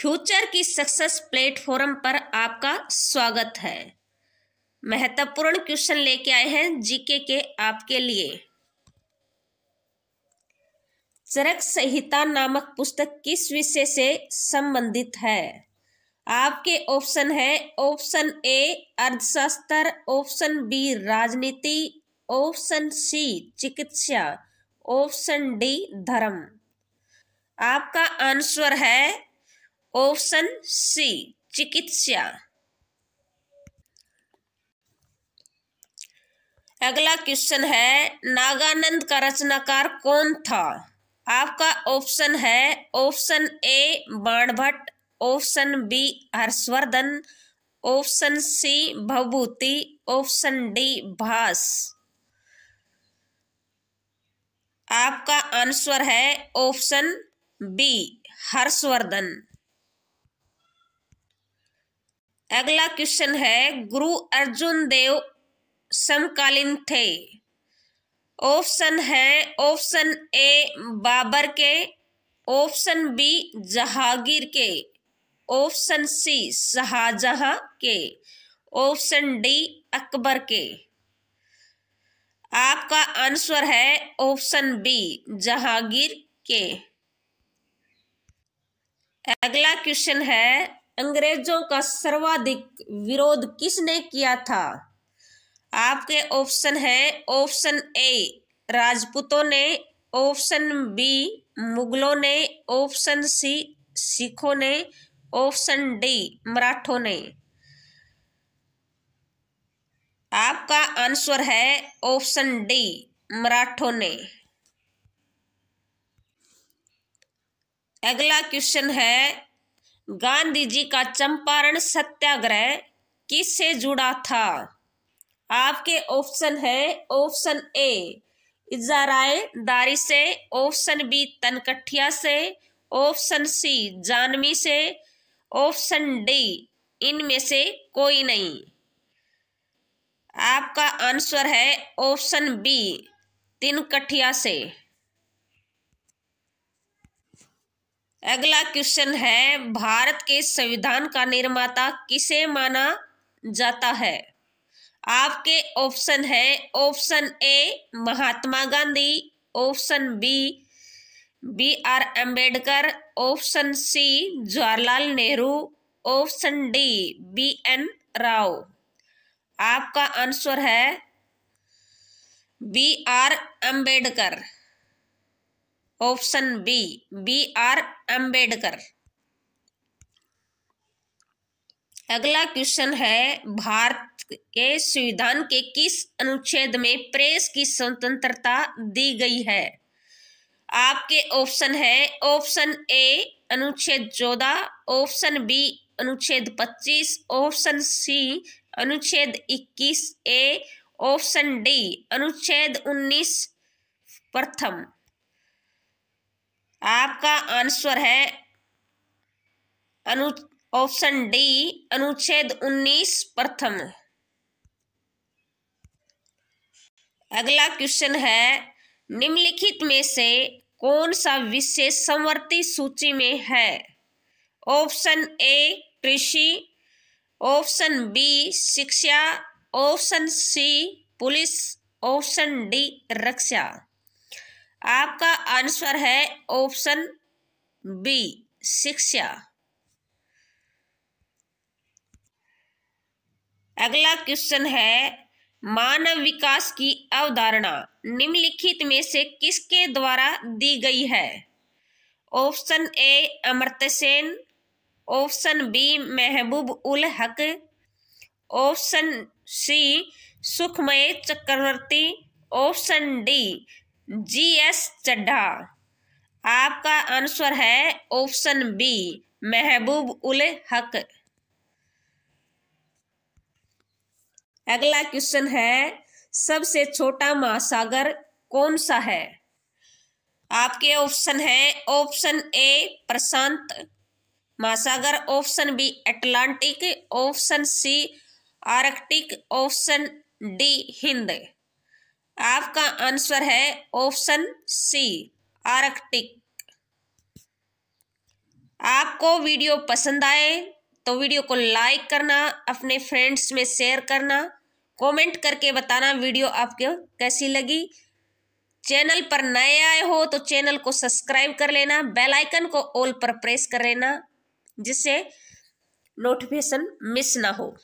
Future की success platform पर आपका स्वागत है। महत्वपूर्ण क्वेश्चन लेके आए हैं जीके के आपके लिए। चरक संहिता नामक पुस्तक किस विषय से संबंधित है? आपके ऑप्शन है ऑप्शन ए, अर्थशास्त्र, ऑप्शन बी, राजनीति, ऑप्शन सी, चिकित्सा, ऑप्शन डी, धर्म। आपका आंसर है ऑप्शन सी चिकित्सा अगला क्वेश्चन है, नागानंद का रचनाकार कौन था? आपका ऑप्शन है option A Banabhatta option B Harshavardhan option C Bhavabhuti option D Bhasa. आपका आंसर है ऑप्शन बी हर्षवर्धन। अगला क्वेश्चन है, गुरु अर्जुन देव समकालीन थे। ऑप्शन है, ऑप्शन ए, बाबर के, ऑप्शन बी, जहांगीर के, ऑप्शन सी, शाहजहां के, ऑप्शन डी, अकबर के। आपका आंसर है, ऑप्शन बी, जहांगीर के। अगला क्वेश्चन है अंग्रेज़ों का सर्वाधिक विरोध किसने किया था? आपके ऑप्शन है, ऑप्शन ए, राजपूतों ने, ऑप्शन बी, मुगलों ने, ऑप्शन सी, सिखों ने, ऑप्शन डी, मराठों ने। आपका आंसर है, ऑप्शन डी, मराठों ने। अगला क्वेश्चन है गांधी जी का चंपारण सत्याग्रह किससे जुड़ा था? आपके ऑप्शन है, ऑप्शन ए इजाराय दारी से, ऑप्शन बी तनकठिया से, ऑप्शन सी जानवी से, ऑप्शन डी इनमें से कोई नहीं। आपका आंसर है ऑप्शन बी तीन कठिया से। अगला क्वेश्चन है, भारत के संविधान का निर्माता किसे माना जाता है? आपके ऑप्शन है, option A, Mahatma Gandhi, option B B R Ambedkar option C, Jawaharlal Nehru, option D, B N Rau. आपका आंसर है, B R Ambedkar option B B R Ambedkar अगला क्वेश्चन है, भारत के संविधान के किस अनुच्छेद में प्रेस की स्वतंत्रता दी गई है? आपके ऑप्शन है, ऑप्शन ए अनुच्छेद चौदह, ऑप्शन बी अनुच्छेद पच्चीस, ऑप्शन सी अनुच्छेद इक्कीस ए, ऑप्शन डी अनुच्छेद उन्नीस प्रथम। आपका आंसर है अनु, ऑप्शन डी, अनुच्छेद उन्नीस प्रथम। अगला क्वेश्चन है, निम्नलिखित में से कौन सा विषय संवर्ती सूची में है? ऑप्शन ए, कृषि, ऑप्शन बी, शिक्षा, option C, police, option D, रक्षा। आपका आंसर है ऑप्शन बी, शिक्षा। अगला क्वेश्चन है, मानव विकास की अवधारणा निम्नलिखित में से किसके द्वारा दी गई है? Option A, Amartya Sen. Option B, Mahbub ul Haq. Option C, Sukhamoy Chakravarty. Option D G S Chadha. आपका आंसर है ऑप्शन बी, महबूब उल हक। अगला क्वेश्चन है, सबसे छोटा महासागर कौन सा है? आपके ऑप्शन है ऑप्शन ए, प्रशांत। महासागर, option B, Atlantic. Option C, Arctic. Option D, Hind. आपका आंसर है ऑप्शन सी, आर्कटिक। आपको वीडियो पसंद आए तो वीडियो को लाइक करना, अपने फ्रेंड्स में शेयर करना, कमेंट करके बताना वीडियो आपको कैसी लगी। चैनल पर नए आए हो तो चैनल को सब्सक्राइब कर लेना, बेल आइकन को ऑल पर प्रेस कर लेना, जिससे नोटिफिकेशन मिस ना हो।